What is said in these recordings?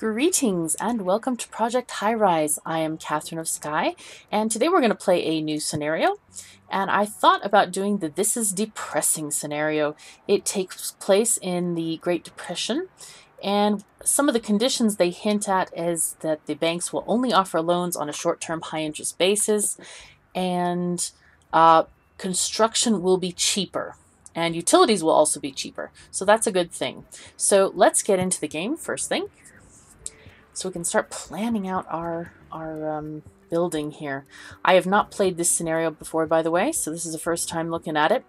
Greetings and welcome to Project Highrise. I am Katherine of Sky, and today we're going to play a new scenario. And I thought about doing the This is Depressing scenario. It takes place in the Great Depression, and some of the conditions they hint at is that the banks will only offer loans on a short term, high interest basis, and uh, construction will be cheaper and utilities will also be cheaper. So that's a good thing. So let's get into the game first thing so we can start planning out our, our um, building here. I have not played this scenario before, by the way, so this is the first time looking at it.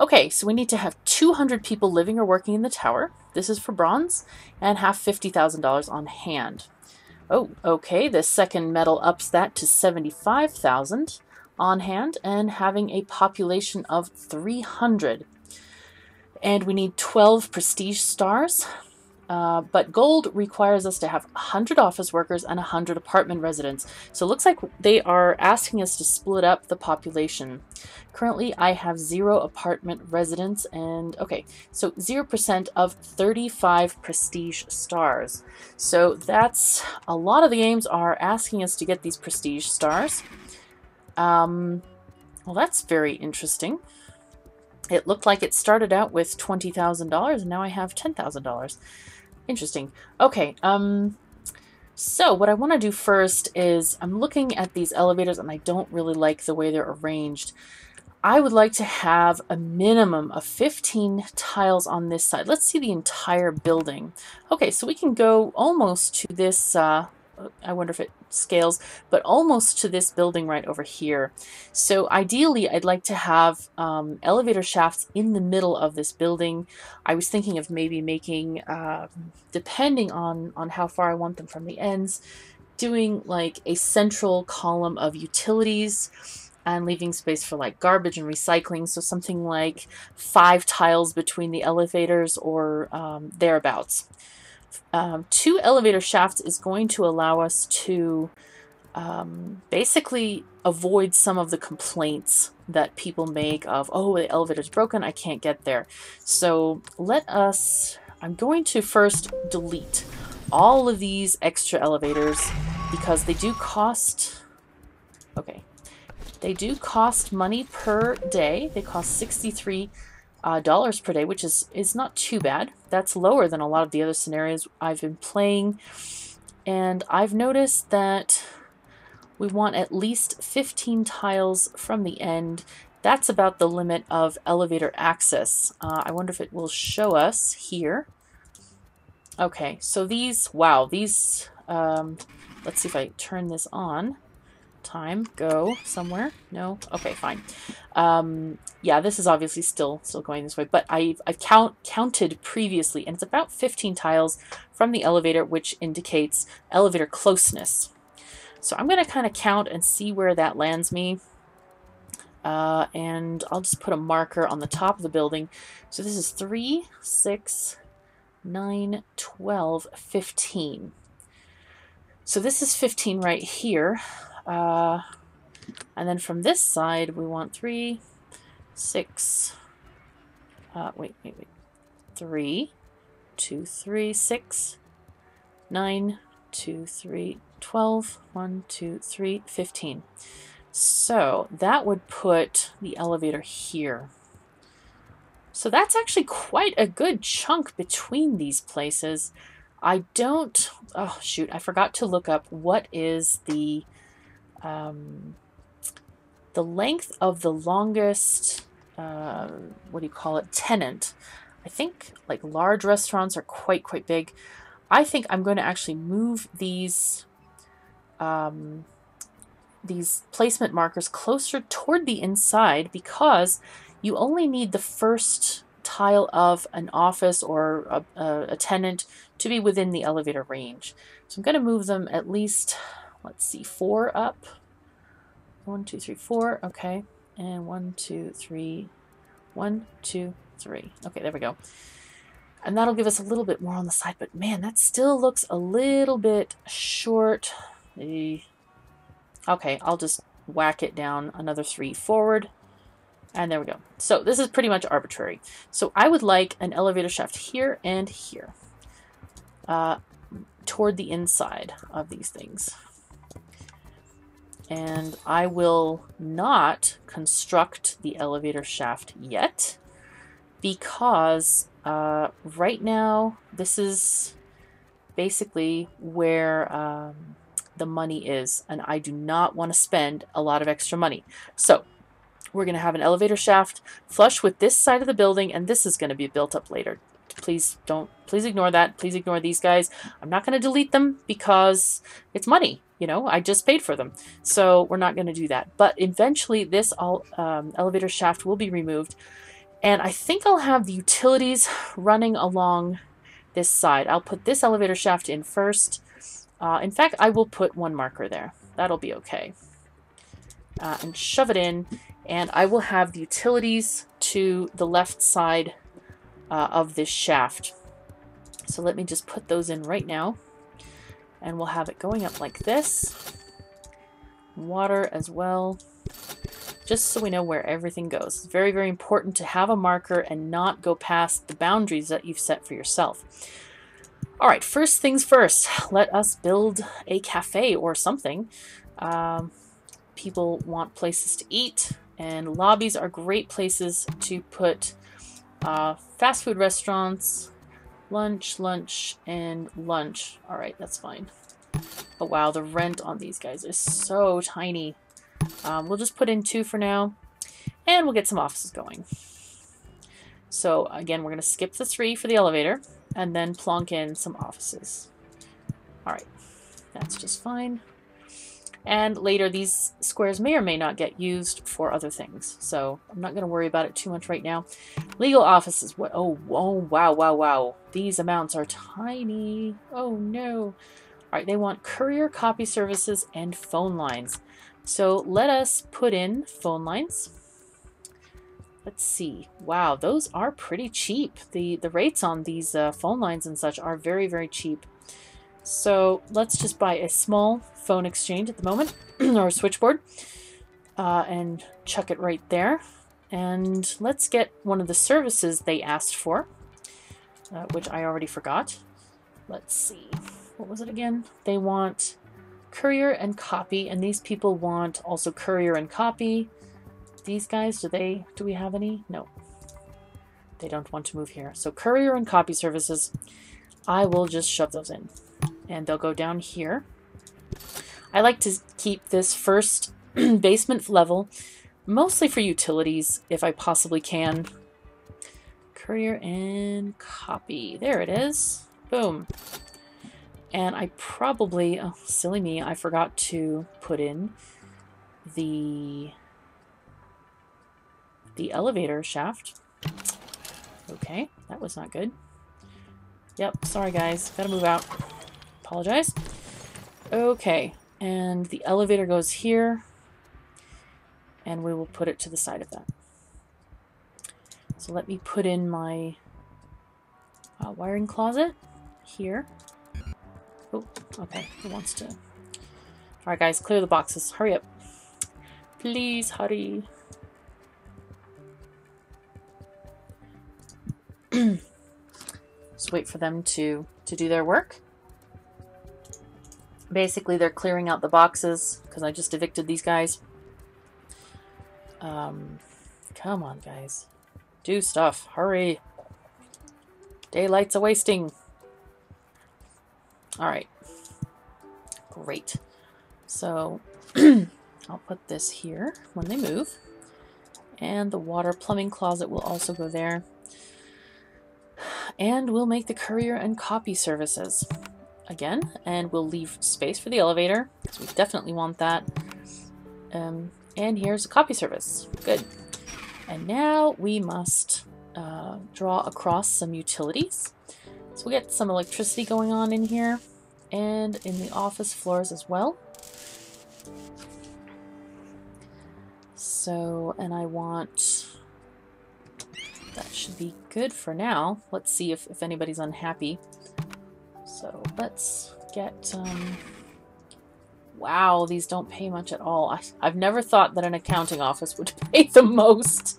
Okay, so we need to have 200 people living or working in the tower. This is for bronze, and have $50,000 on hand. Oh, okay, the second medal ups that to 75,000 on hand, and having a population of 300. And we need 12 prestige stars. Uh, but gold requires us to have 100 office workers and 100 apartment residents. So it looks like they are asking us to split up the population. Currently, I have zero apartment residents, and okay, so 0% of 35 prestige stars. So that's a lot of the games are asking us to get these prestige stars. Um, well, that's very interesting. It looked like it started out with $20,000 and now I have $10,000. Interesting. Okay, um, so what I want to do first is I'm looking at these elevators and I don't really like the way they're arranged. I would like to have a minimum of 15 tiles on this side. Let's see the entire building. Okay, so we can go almost to this uh, I wonder if it scales, but almost to this building right over here. So ideally, I'd like to have um, elevator shafts in the middle of this building. I was thinking of maybe making, uh, depending on, on how far I want them from the ends, doing like a central column of utilities and leaving space for like garbage and recycling. So something like five tiles between the elevators or um, thereabouts um, two elevator shafts is going to allow us to um, basically avoid some of the complaints that people make of, oh, the elevator's broken, I can't get there. So let us, I'm going to first delete all of these extra elevators because they do cost, okay, they do cost money per day. They cost 63 uh, dollars per day, which is, is not too bad. That's lower than a lot of the other scenarios I've been playing. And I've noticed that we want at least 15 tiles from the end. That's about the limit of elevator access. Uh, I wonder if it will show us here. Okay, so these, wow, these, um, let's see if I turn this on time go somewhere no okay fine um yeah this is obviously still still going this way but i've i've count counted previously and it's about 15 tiles from the elevator which indicates elevator closeness so i'm going to kind of count and see where that lands me uh, and I'll just put a marker on the top of the building. So this is 3, 6, 9, 12, 15. So this is 15 right here. Uh, and then from this side, we want three, six, uh, wait, wait, wait, three, two, three, six, nine, two, three, twelve, one, two, three, fifteen. So that would put the elevator here. So that's actually quite a good chunk between these places. I don't, oh shoot, I forgot to look up what is the um, the length of the longest, uh, what do you call it, tenant. I think like large restaurants are quite, quite big. I think I'm going to actually move these um, these placement markers closer toward the inside because you only need the first tile of an office or a, a, a tenant to be within the elevator range. So I'm going to move them at least let's see, four up. One, two, three, four. Okay. And one, two, three, one, two, three. Okay, there we go. And that'll give us a little bit more on the side, but man, that still looks a little bit short. Okay, I'll just whack it down another three forward. And there we go. So this is pretty much arbitrary. So I would like an elevator shaft here and here. Uh, toward the inside of these things. And I will not construct the elevator shaft yet because uh, right now this is basically where um, the money is and I do not want to spend a lot of extra money. So we're going to have an elevator shaft flush with this side of the building and this is going to be built up later. Please don't, please ignore that. Please ignore these guys. I'm not going to delete them because it's money. You know, I just paid for them. So we're not going to do that. But eventually this all, um, elevator shaft will be removed. And I think I'll have the utilities running along this side. I'll put this elevator shaft in first. Uh, in fact, I will put one marker there. That'll be okay. Uh, and shove it in. And I will have the utilities to the left side uh, of this shaft. So let me just put those in right now. And we'll have it going up like this. Water as well. Just so we know where everything goes. It's very, very important to have a marker and not go past the boundaries that you've set for yourself. All right, first things first, let us build a cafe or something. Um, people want places to eat, and lobbies are great places to put uh, fast food restaurants, lunch, lunch, and lunch. All right, that's fine. Oh, wow, the rent on these guys is so tiny. Um, we'll just put in two for now, and we'll get some offices going. So, again, we're going to skip the three for the elevator, and then plonk in some offices. All right, that's just fine. And later, these squares may or may not get used for other things. So I'm not going to worry about it too much right now. Legal offices. What? Oh, oh, wow, wow, wow. These amounts are tiny. Oh, no. All right, they want courier copy services and phone lines. So let us put in phone lines. Let's see. Wow, those are pretty cheap. The, the rates on these uh, phone lines and such are very, very cheap. So let's just buy a small phone exchange at the moment, or switchboard, uh, and chuck it right there. And let's get one of the services they asked for, uh, which I already forgot. Let's see. What was it again? They want courier and copy, and these people want also courier and copy. These guys, do they, do we have any? No. They don't want to move here. So courier and copy services, I will just shove those in and they'll go down here. I like to keep this first basement level mostly for utilities if I possibly can. Courier and copy. There it is. Boom. And I probably, oh, silly me, I forgot to put in the the elevator shaft. Okay, that was not good. Yep, sorry guys, gotta move out. Apologize. Okay, and the elevator goes here, and we will put it to the side of that. So let me put in my uh, wiring closet here. Oh, okay, it wants to. Alright guys, clear the boxes. Hurry up. Please, hurry. Just wait for them to, to do their work. Basically, they're clearing out the boxes because I just evicted these guys. Um, come on, guys. Do stuff. Hurry. Daylight's a wasting. Alright. Great. So, I'll put this here when they move. And the water plumbing closet will also go there. And we'll make the courier and copy services again, and we'll leave space for the elevator, because we definitely want that. Um, and here's a copy service. Good. And now we must uh, draw across some utilities. So we get some electricity going on in here, and in the office floors as well. So, and I want... That should be good for now. Let's see if, if anybody's unhappy. So let's get, um, wow, these don't pay much at all. I, I've never thought that an accounting office would pay the most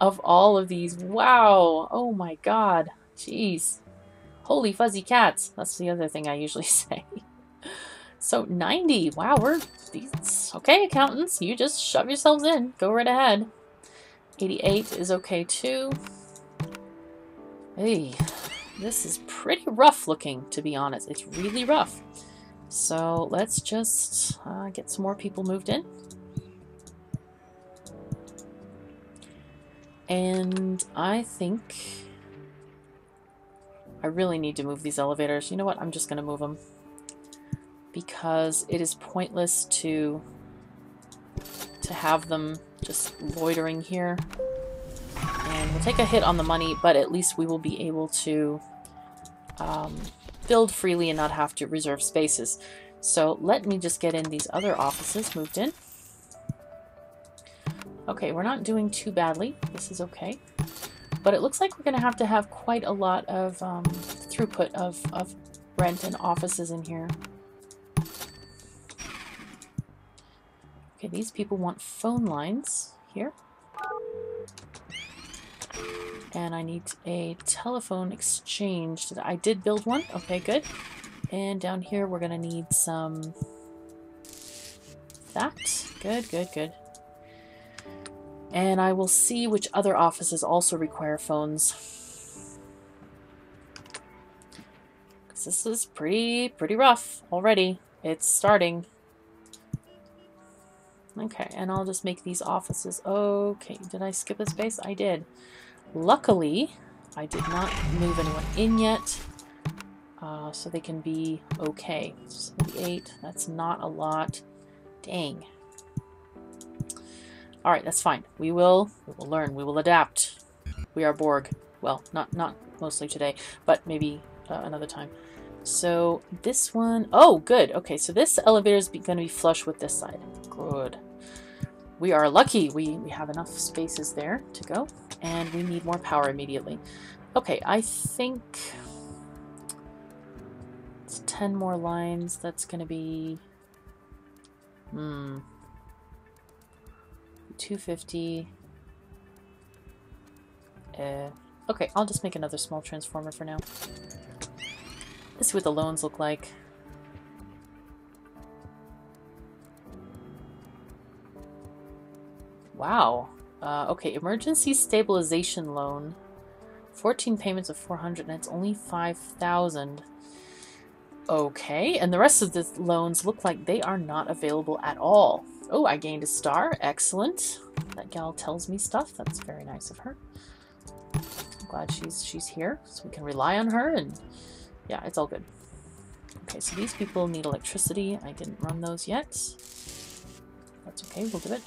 of all of these. Wow. Oh my god. Jeez. Holy fuzzy cats. That's the other thing I usually say. So 90. Wow, we're these okay, accountants. You just shove yourselves in. Go right ahead. 88 is okay too. Hey, this is pretty rough looking, to be honest. It's really rough. So let's just uh, get some more people moved in. And I think I really need to move these elevators. You know what? I'm just going to move them because it is pointless to to have them just loitering here. We'll take a hit on the money, but at least we will be able to um, build freely and not have to reserve spaces. So let me just get in these other offices moved in. Okay, we're not doing too badly. This is okay. But it looks like we're going to have to have quite a lot of um, throughput of, of rent and offices in here. Okay, these people want phone lines here. And I need a telephone exchange. I did build one. Okay, good. And down here we're going to need some... That. Good, good, good. And I will see which other offices also require phones. Because this is pretty, pretty rough already. It's starting. Okay, and I'll just make these offices. Okay, did I skip a space? I did. Luckily, I did not move anyone in yet, uh, so they can be okay. 78, that's not a lot. Dang. Alright, that's fine. We will, we will learn. We will adapt. We are Borg. Well, not, not mostly today, but maybe uh, another time. So this one, oh, good. Okay, so this elevator is going to be flush with this side. Good. We are lucky. We, we have enough spaces there to go. And we need more power immediately. Okay, I think... It's 10 more lines. That's going to be... Hmm... 250... Uh, okay, I'll just make another small transformer for now. Let's see what the loans look like. Wow. Uh, okay, emergency stabilization loan. 14 payments of 400 and it's only 5,000. Okay, and the rest of the loans look like they are not available at all. Oh, I gained a star. Excellent. That gal tells me stuff. That's very nice of her. I'm glad she's she's here, so we can rely on her, and yeah, it's all good. Okay, so these people need electricity. I didn't run those yet. That's okay, we'll do it.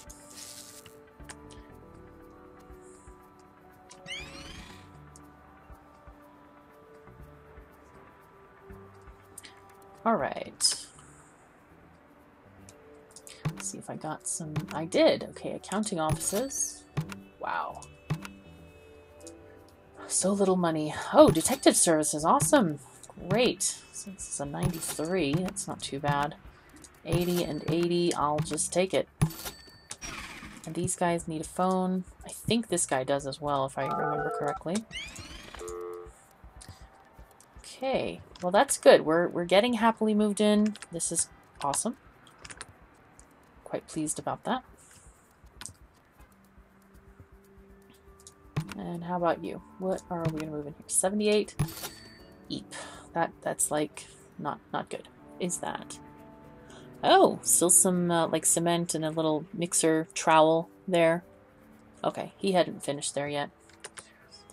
Alright. Let's see if I got some... I did! Okay, accounting offices. Wow. So little money. Oh, detective services. Awesome. Great. Since it's a 93, that's not too bad. 80 and 80, I'll just take it. And these guys need a phone. I think this guy does as well, if I remember correctly. Okay, well that's good. We're, we're getting happily moved in. This is awesome. Quite pleased about that. And how about you? What are we going to move in here? 78? Eep. That, that's like not, not good. Is that? Oh, still some uh, like cement and a little mixer trowel there. Okay, he hadn't finished there yet.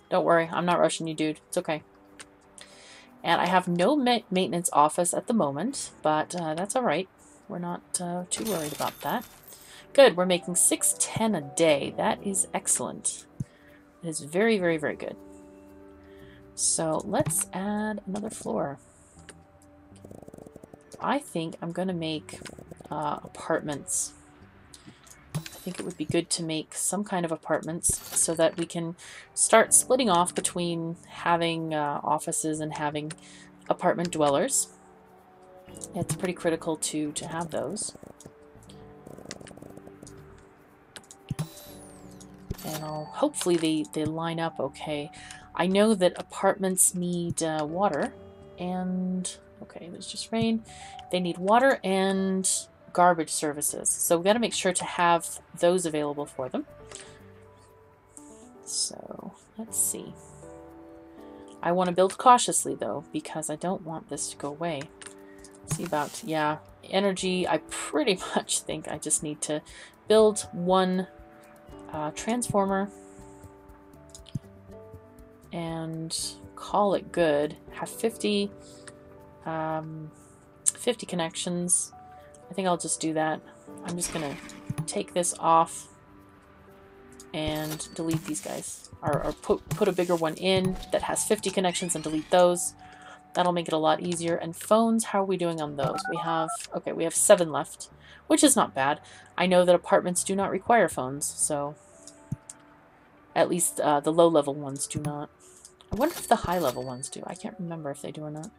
Don't worry, I'm not rushing you, dude. It's okay. And I have no ma maintenance office at the moment, but uh, that's all right. We're not uh, too worried about that. Good, we're making 610 a day. That is excellent. It is very, very, very good. So let's add another floor. I think I'm going to make uh, apartments think it would be good to make some kind of apartments so that we can start splitting off between having uh, offices and having apartment dwellers. It's pretty critical to, to have those. And I'll, hopefully they, they line up okay. I know that apartments need uh, water and okay, there's just rain. They need water and garbage services. So we've got to make sure to have those available for them. So let's see. I want to build cautiously though, because I don't want this to go away. Let's see about, yeah, energy. I pretty much think I just need to build one uh, transformer and call it good. Have 50, um, 50 connections. I think I'll just do that. I'm just to take this off and delete these guys. Or, or, put, put a bigger one in that has 50 connections and delete those. That'll make it a lot easier. And phones, how are we doing on those? We have, okay, we have seven left, which is not bad. I know that apartments do not require phones, so at least uh, the low-level ones do not. I wonder if the high-level ones do. I can't remember if they do or not.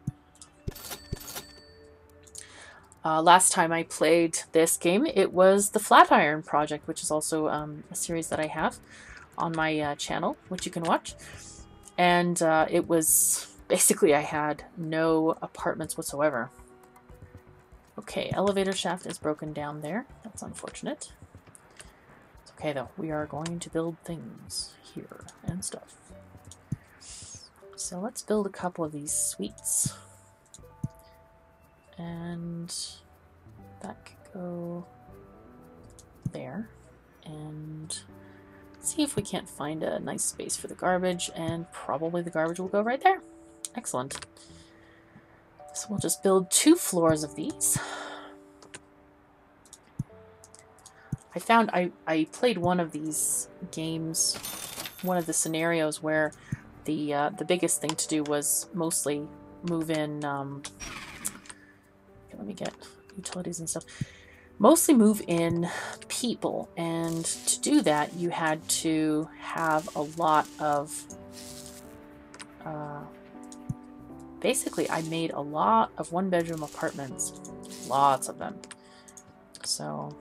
Uh, last time I played this game, it was the Flatiron Project, which is also um, a series that I have on my uh, channel, which you can watch. And uh, it was basically I had no apartments whatsoever. Okay, elevator shaft is broken down there. That's unfortunate. It's okay though. We are going to build things here and stuff. So let's build a couple of these suites. And that could go there. And see if we can't find a nice space for the garbage. And probably the garbage will go right there. Excellent. So we'll just build two floors of these. I found I, I played one of these games, one of the scenarios where the uh, the biggest thing to do was mostly move in. Um, let me get utilities and stuff. Mostly move in people, and to do that, you had to have a lot of uh, basically I made a lot of one bedroom apartments. Lots of them. So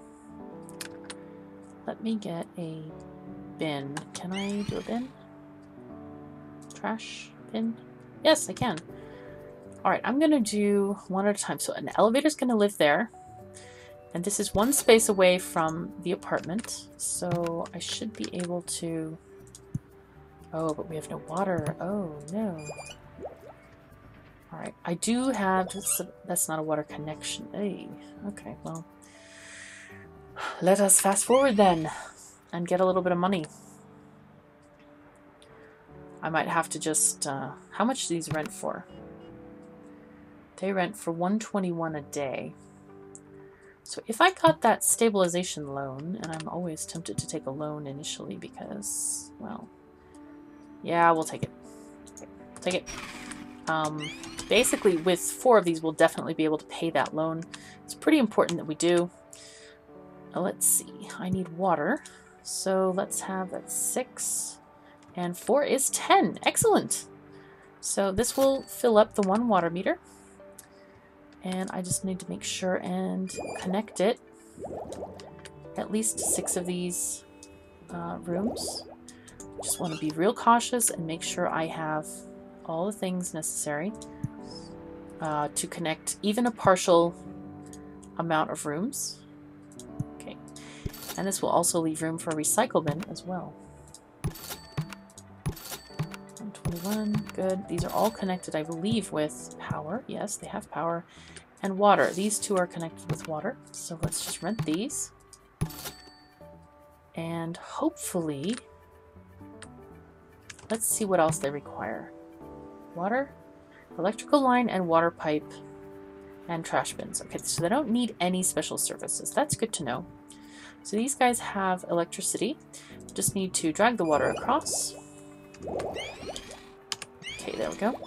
let me get a bin. Can I do a bin? Trash bin? Yes, I can. Alright, I'm going to do one at a time. So an elevator's to live there. And this is one space away from the apartment. So I should be able to... Oh, but we have no water. Oh, no. Alright, I do have... That's not a water connection. Hey, okay, well... Let us fast forward then and get a little bit of money. I might have to just... Uh, how much do these rent for? They rent for 121 a day. So if I got that stabilization loan, and I'm always tempted to take a loan initially because, well, yeah, we'll take it. Take it. Um, basically, with four of these, we'll definitely be able to pay that loan. It's pretty important that we do. Now, let's see. I need water. So let's have that six. And four is 10. Excellent. So this will fill up the one water meter. And I just need to make sure and connect it. At least six of these uh, rooms. Just want to be real cautious and make sure I have all the things necessary uh, to connect even a partial amount of rooms. Okay, and this will also leave room for a recycle bin as well. 121, good. These are all connected, I believe, with power. Yes, they have power. And water. These two are connected with water. So let's just rent these. And hopefully, let's see what else they require. Water? electrical line and water pipe and trash bins. Okay, so they don't need any special services. That's good to know. So these guys have electricity. Just need to drag the water across. Okay, there we go.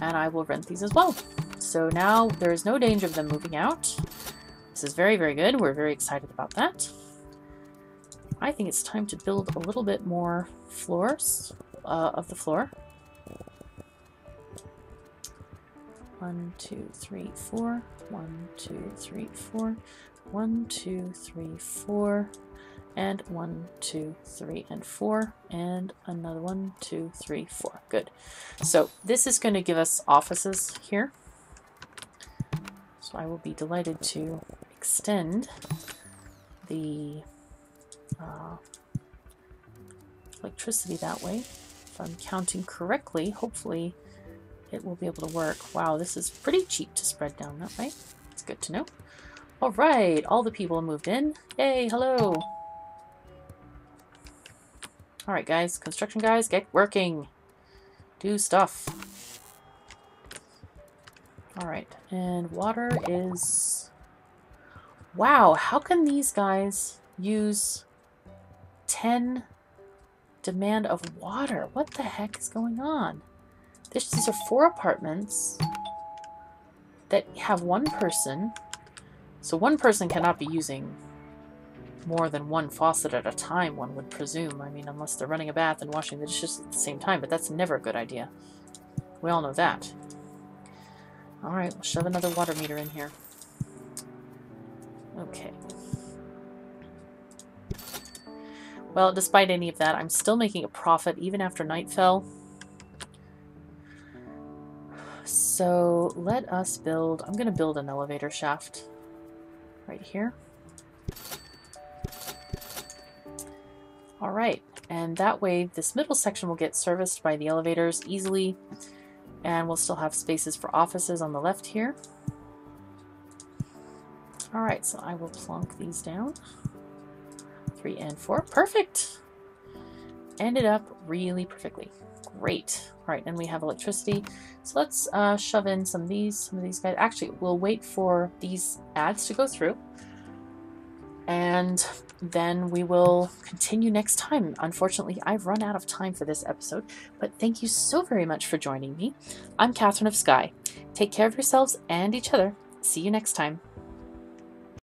And I will rent these as well. So now there is no danger of them moving out. This is very, very good. We're very excited about that. I think it's time to build a little bit more floors uh, of the floor. One, two, three, four. One, two, three, four. One, two, three, four. And one, two, three, and four. And another one, two, three, four. Good. So this is going to give us offices here. So I will be delighted to extend the uh, electricity that way. If I'm counting correctly, hopefully it will be able to work. Wow, this is pretty cheap to spread down that way. It's good to know. All right, all the people have moved in. Yay, hello. All right, guys, construction guys, get working. Do stuff. All right, and water is... Wow, how can these guys use 10 demand of water? What the heck is going on? This, these are four apartments that have one person. So one person cannot be using more than one faucet at a time, one would presume. I mean, unless they're running a bath and washing the dishes at the same time, but that's never a good idea. We all know that. Alright, we'll shove another water meter in here. Okay. Well, despite any of that, I'm still making a profit even after night fell. So let us build, I'm going to build an elevator shaft right here. All right, and that way this middle section will get serviced by the elevators easily and we'll still have spaces for offices on the left here. All right, so I will plonk these down. Three and four, perfect. Ended up really perfectly. Great. All right, and we have electricity. So let's uh, shove in some of these, some of these guys. Actually, we'll wait for these ads to go through and then we will continue next time. Unfortunately, I've run out of time for this episode, but thank you so very much for joining me. I'm Katherine of Sky. Take care of yourselves and each other. See you next time.